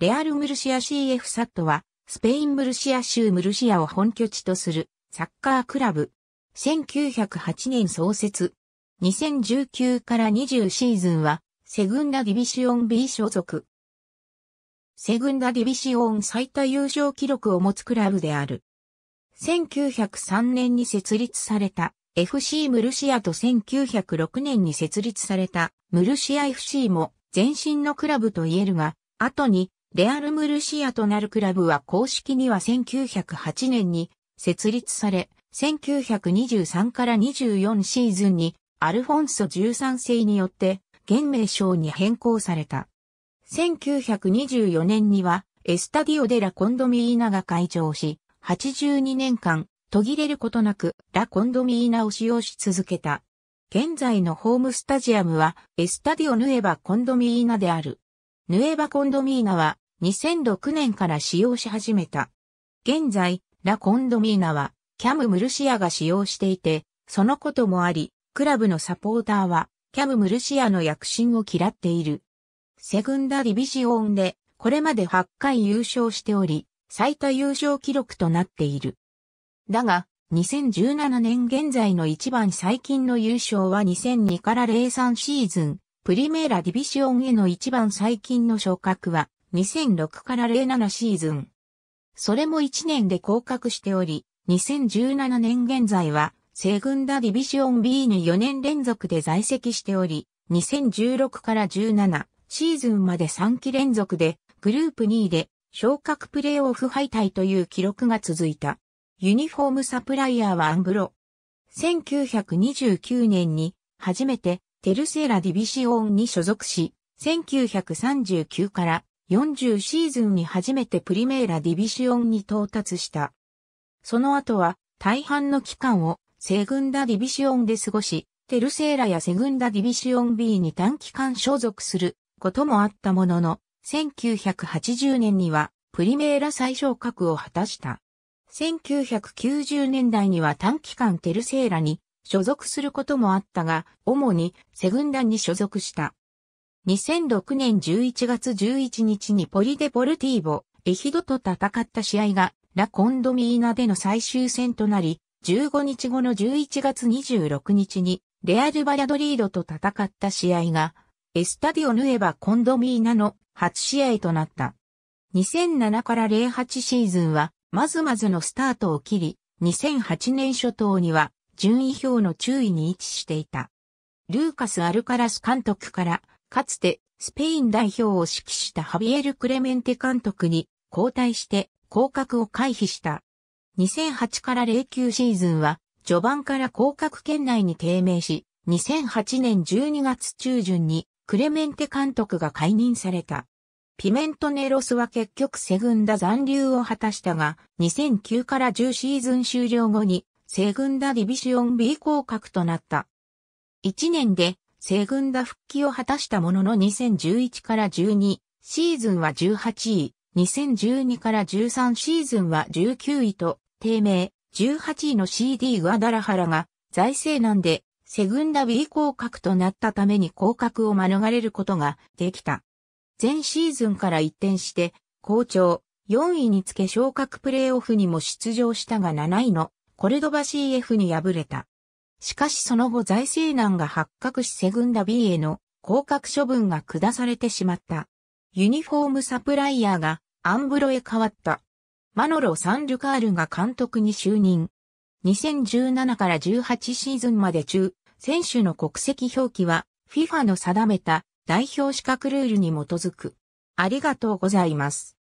レアル・ムルシア CF サットは、スペイン・ムルシア州ムルシアを本拠地とするサッカークラブ。1908年創設。2019から20シーズンは、セグンダディビシオン B 所属。セグンダディビシオン最多優勝記録を持つクラブである。1903年に設立された FC ムルシアと1906年に設立されたムルシア FC も前身のクラブと言えるが、後にレアル・ムルシアとなるクラブは公式には1908年に設立され、1923から24シーズンにアルフォンソ13世によって現名称に変更された。1924年にはエスタディオ・デ・ラ・コンドミーナが開場し、82年間途切れることなくラ・コンドミーナを使用し続けた。現在のホームスタジアムはエスタディオ・ヌエバ・コンドミーナである。ヌエバ・コンドミーナは2006年から使用し始めた。現在、ラ・コンドミーナは、キャム・ムルシアが使用していて、そのこともあり、クラブのサポーターは、キャム・ムルシアの躍進を嫌っている。セグンダ・ディビシオンで、これまで8回優勝しており、最多優勝記録となっている。だが、2017年現在の一番最近の優勝は2002から03シーズン、プリメーラディビシオンへの一番最近の昇格は2006から07シーズン。それも1年で降格しており、2017年現在は、セグンダディビション B に4年連続で在籍しており、2016から17シーズンまで3期連続で、グループ2位で、昇格プレーオフ敗退という記録が続いた。ユニフォームサプライヤーはアンブロ。1929年に、初めて、テルセーラディビシオンに所属し、1939から40シーズンに初めてプリメーラディビシオンに到達した。その後は大半の期間をセグンダディビシオンで過ごし、テルセーラやセグンダディビシオン B に短期間所属することもあったものの、1980年にはプリメーラ再昇格を果たした。1990年代には短期間テルセーラに所属することもあったが、主にセグンダに所属した。2006年11月11日にポリデポルティーボ、エヒドと戦った試合がラ・コンドミーナでの最終戦となり、15日後の11月26日にレアル・バヤドリードと戦った試合がエスタディオ・ヌエバ・コンドミーナの初試合となった。2007から08シーズンはまずまずのスタートを切り、2008年初頭には順位表の注意に位置していた。ルーカス・アルカラス監督からかつてスペイン代表を指揮したハビエル・クレメンテ監督に交代して降格を回避した。2008から09シーズンは序盤から降格圏内に低迷し、2008年12月中旬にクレメンテ監督が解任された。ピメントネロスは結局セグンダ残留を果たしたが、2009から10シーズン終了後にセグンダディビシオン B 降格となった。1年で西軍打復帰を果たしたものの2011から12シーズンは18位、2012から13シーズンは19位と低迷、18位の CD グアダラハラが財政難でセグンダ B 降格となったために降格を免れることができた。前シーズンから一転して好調、4位につけ昇格プレーオフにも出場したが7位のコルドバ CF に敗れた。しかしその後財政難が発覚しセグンダ B への降格処分が下されてしまった。ユニフォームサプライヤーがアンブロへ変わった。マノロ・サンルカールが監督に就任。2017から18シーズンまで中、選手の国籍表記は FIFA の定めた代表資格ルールに基づく。ありがとうございます。